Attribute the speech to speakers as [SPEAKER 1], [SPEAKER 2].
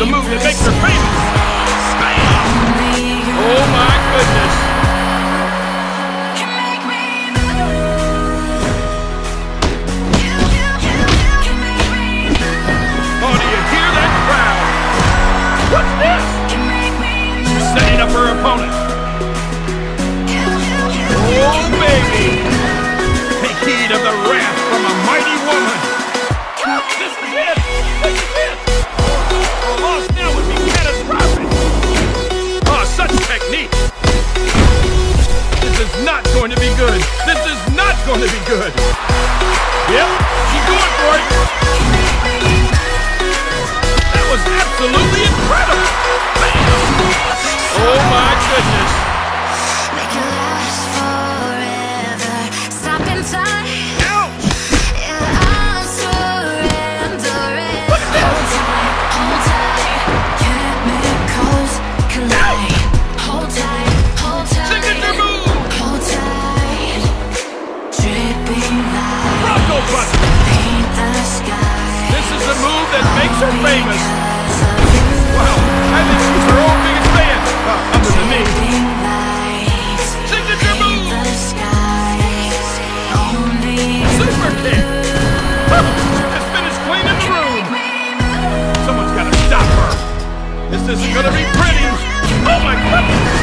[SPEAKER 1] the
[SPEAKER 2] move that makes her famous. This is not going to be good. Yep, so famous. Wow, I think she's her own biggest fan, uh, other than me. Signature move!
[SPEAKER 1] Oh.
[SPEAKER 2] Super kick! Just finished cleaning the room! Someone's gotta stop her! This isn't gonna be pretty! Oh my goodness!